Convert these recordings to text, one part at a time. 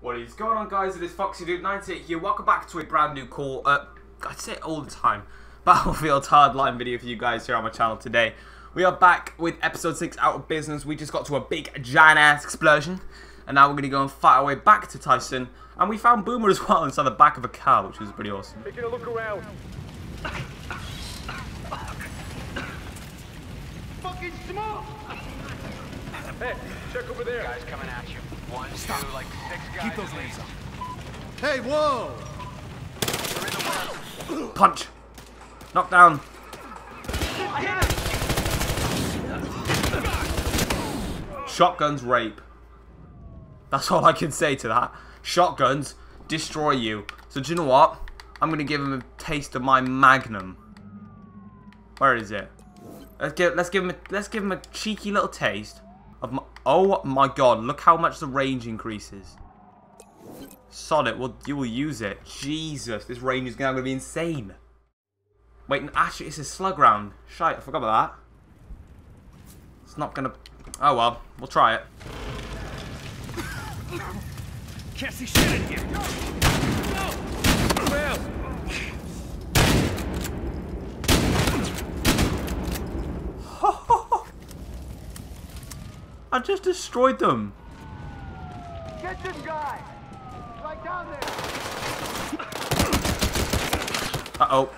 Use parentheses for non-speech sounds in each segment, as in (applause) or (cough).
What is going on guys, it is Foxy Dude 98 here, welcome back to a brand new call, uh, I say it all the time, (laughs) Battlefield Hardline video for you guys here on my channel today. We are back with episode 6 out of business, we just got to a big giant ass explosion, and now we're going to go and fight our way back to Tyson, and we found Boomer as well (laughs) inside the back of a car, which was pretty awesome. Taking a look around. Fucking smoke! Hey, check over there. Guys coming at you. One, two, like six guys. Keep those at names least. up. Hey, whoa! In the. Punch! Knock down! Shotguns rape. That's all I can say to that. Shotguns destroy you. So do you know what? I'm gonna give him a taste of my Magnum. Where is it? Let's give let's give him a, let's give him a cheeky little taste of my. Oh my God! Look how much the range increases. Sod it. Well, you will use it. Jesus, this range is now gonna be insane. Wait, actually, it's a slug round. Shite, I forgot about that. It's not gonna. Oh well, we'll try it. Can't see shit in here. Well, I just destroyed them. get this guy! Right down there! Uh oh.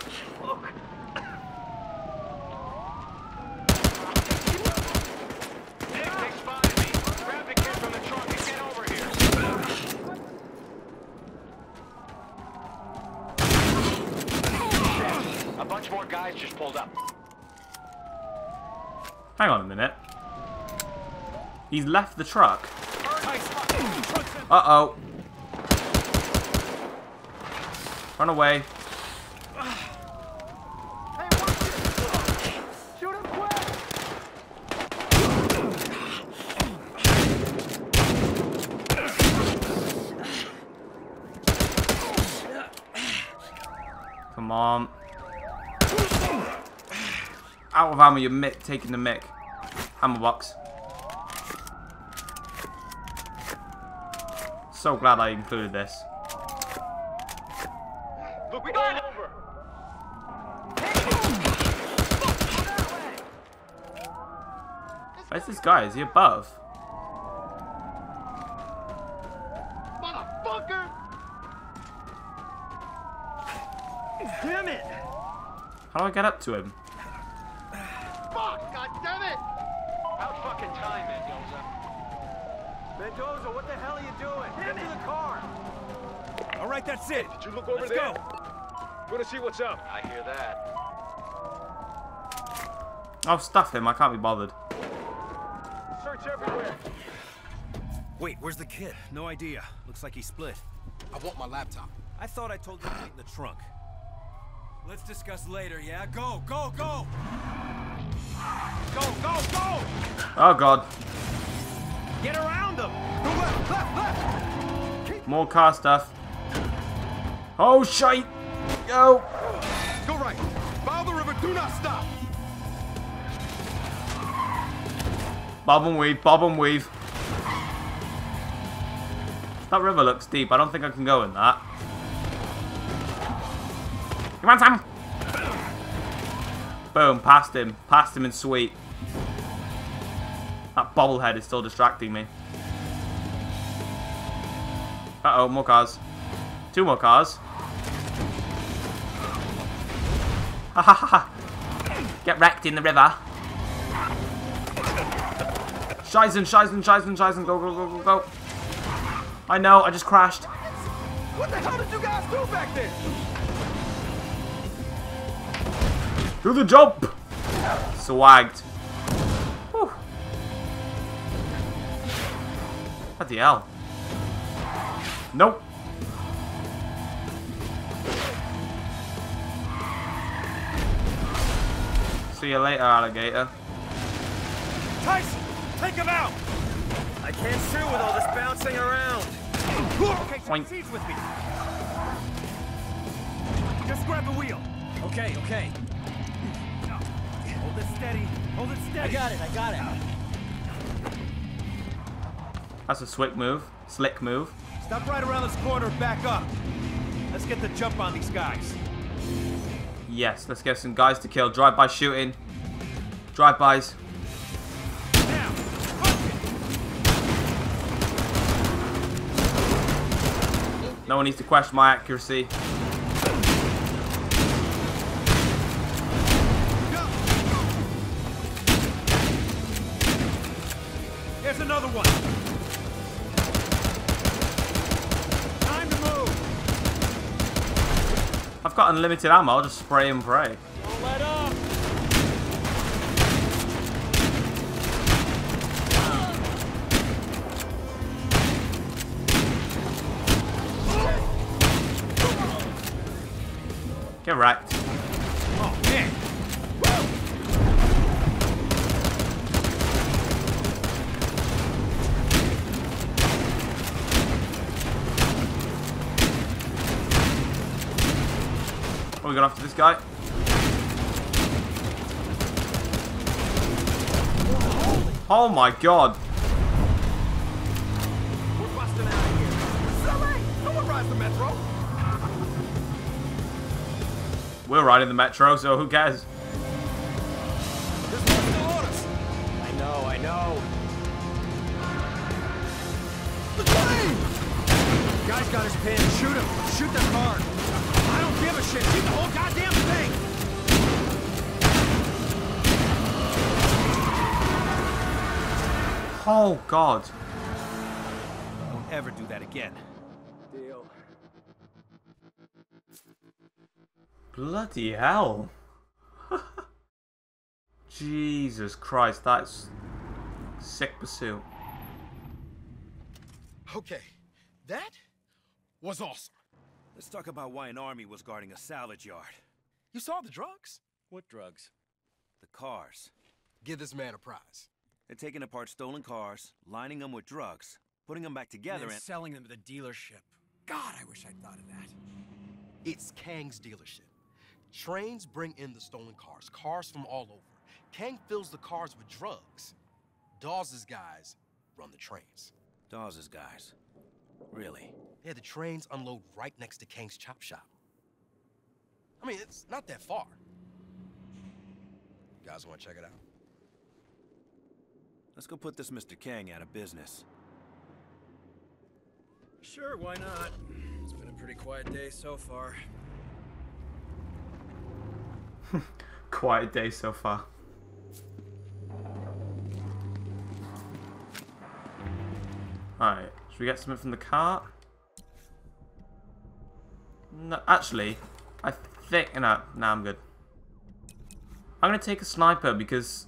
Nick, they spotted me. Grab the kid from the truck and get over here. A bunch more guys just pulled up. Hang on a minute. He's left the truck. Uh oh. Run away. Come on. Out of ammo, you're taking the mick. Ammo box. So glad I included this. Look, we got over! Where's this guy? Is he above? Motherfucker! Damn it! How do I get up to him? Fuck! God damn it! About fucking time, Mendoza. Mendoza, what the hell are you doing? Get to the car! All right, that's it. Did you look over Let's there? go. Wanna see what's up? I hear that. I'll stuff him. I can't be bothered. Search everywhere. Wait, where's the kid? No idea. Looks like he split. I want my laptop. I thought I told you to wait in the trunk. Let's discuss later, yeah? Go, go, go! Go, go, go! Oh god. Get around them! Go left, left, left! More car stuff. Oh, shite! Go! Go right. Follow the river. Do not stop. Bob and weave, bob and weave. That river looks deep. I don't think I can go in that. Come on, Sam! Boom, past him. Past him and sweet. That bobblehead is still distracting me. Uh-oh, more cars. Two more cars. Ha ha ha ha. Get wrecked in the river. Shizen, Shizen, Shizen, Shizen, go, go, go, go, go. I know, I just crashed. What the hell did you guys do back there? Do the jump! Swagged. What the hell? Nope. See you later, alligator. Tyson, take him out! I can't shoot with all this bouncing around. Okay, Point. with me. Just grab the wheel. Okay, okay. Hold it steady. Hold it steady. I got it, I got it. That's a slick move. Slick move. Stop right around this corner back up. Let's get the jump on these guys. Yes, let's get some guys to kill. Drive-by shooting. Drive-bys. Now, punch it. No one needs to question my accuracy. Got unlimited ammo. I'll just spray and pray. We got after this guy. Oh my god. We're busting out of here. Silly! No one rides the metro. We're riding the metro, so who cares? There's more still on us. I know, I know. The train! Guy's got his pin. Shoot him. Shoot the car. I don't give a shit. Shoot the whole goddamn thing. Oh god. Don't ever do that again. Deal. Bloody hell. (laughs) Jesus Christ, that's sick pursuit. Okay, that was awesome. Let's talk about why an army was guarding a salvage yard. You saw the drugs? What drugs? The cars. Give this man a prize. They're taking apart stolen cars, lining them with drugs, putting them back together, and and selling them to the dealership. God, I wish I'd thought of that. It's Kang's dealership. Trains bring in the stolen cars, cars from all over. Kang fills the cars with drugs. Dawes' guys run the trains. Dawes' guys. Really? Yeah, the trains unload right next to Kang's chop shop. I mean, it's not that far. You guys want to check it out? Let's go put this Mr. Kang out of business. Sure, why not? It's been a pretty quiet day so far. (laughs) Quiet day so far. Alright, should we get something from the cart? No, actually, I think... No, no, I'm good. I'm going to take a sniper because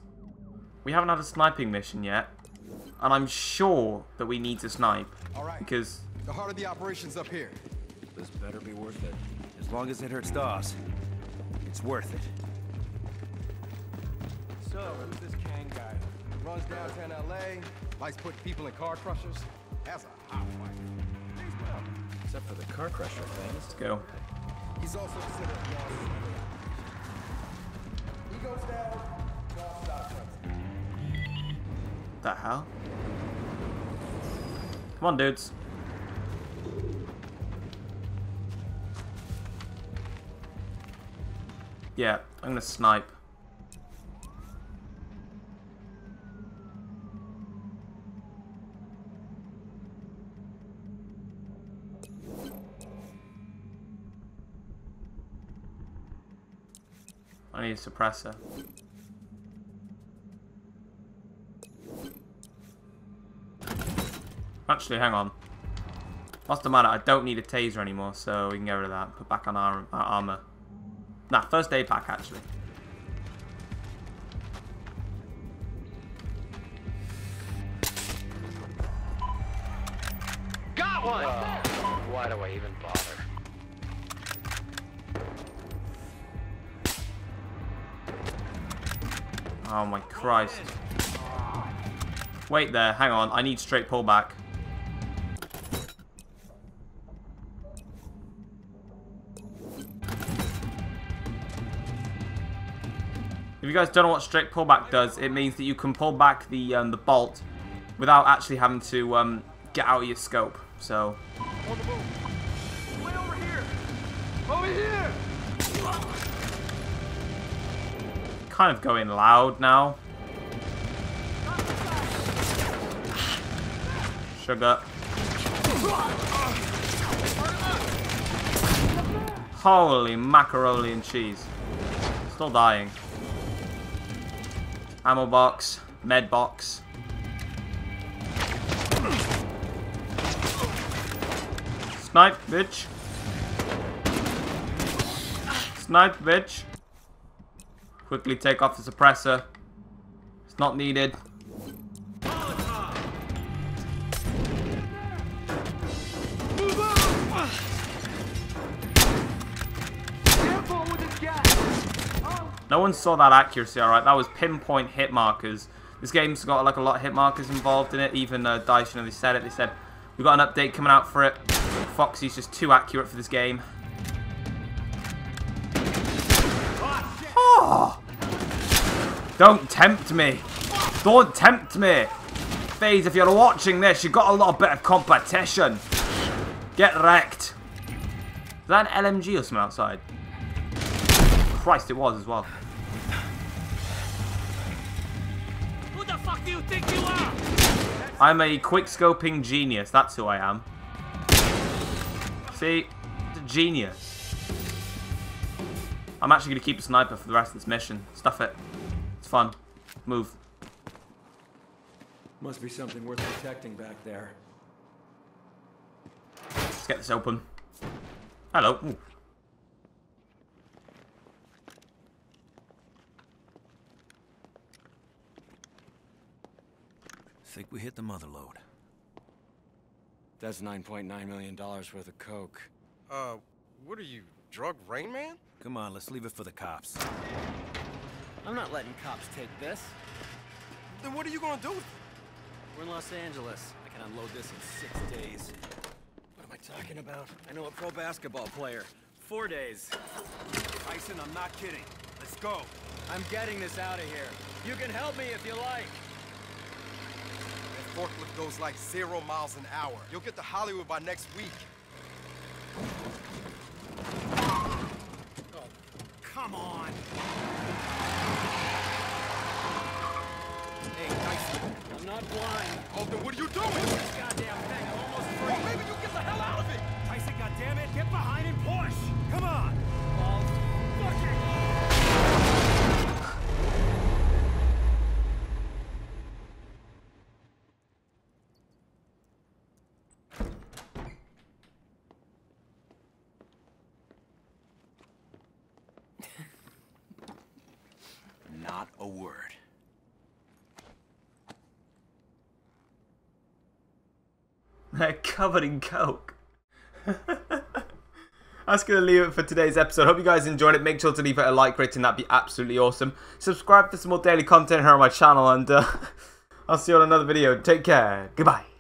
we haven't had a sniping mission yet. And I'm sure that we need to snipe. All right. Because, The heart of the operation's up here. This better be worth it. As long as it hurts Dawes, it's worth it. So, who's this Kang guy? Runs downtown LA, likes putting people in car crushers. Has a hot wife. Except for the car crusher thing. let's go. He's also considered. He goes down, Dawes stops hunting. the hell? Come on, dudes. Yeah, I'm gonna snipe. I need a suppressor. Actually, hang on. What's the matter? I don't need a taser anymore, so we can get rid of that. Put back on our, our armor. Nah, first aid pack, actually. Got one! Why do I even bother? Oh my Christ. Wait there, hang on. I need straight pullback. If you guys don't know what straight pullback does, it means that you can pull back the um, the bolt without actually having to um, get out of your scope. So kind of going loud now. Sugar. Holy macaroni and cheese. Still dying. Ammo box. Med box. Snipe, bitch. Snipe, bitch. Quickly take off the suppressor. It's not needed. No one saw that accuracy, alright? That was pinpoint hit markers. This game's got like a lot of hit markers involved in it. Even uh, Dice, you know, they said it. They said, we got an update coming out for it. Foxy's just too accurate for this game. Don't tempt me. Don't tempt me. FaZe, if you're watching this, you've got a little bit of competition. Get wrecked. Is that an LMG or something outside? Christ, it was as well. Who the fuck do you think you are? I'm a quick scoping genius. That's who I am. See? A genius. I'm actually going to keep a sniper for the rest of this mission. Stuff it. It's fun. Move. Must be something worth protecting back there. Let's get this open. Hello. Ooh. Think we hit the mother load. That's $9.9 million worth of coke. Uh, what are you, drug Rain Man? Come on, let's leave it for the cops. I'm not letting cops take this. Then what are you gonna do with it? We're in Los Angeles. I can unload this in six days. What am I talking about? I know a pro basketball player. Four days. Tyson, I'm not kidding. Let's go. I'm getting this out of here. You can help me if you like. That forklift goes like zero miles an hour. You'll get to Hollywood by next week. Oh, Come on. Hey, Tyson. I'm not blind. Oh, then what are you doing? This goddamn thing, I'm almost free. Well, maybe you get the hell out of it. Tyson, goddammit, get behind and push. Come on. Balls. Fuck it. Not a word. They're covered in coke. (laughs) That's going to leave it for today's episode. Hope you guys enjoyed it. Make sure to leave it a like rating. That'd be absolutely awesome. Subscribe for some more daily content here on my channel. And uh, (laughs) I'll see you on another video. Take care. Goodbye.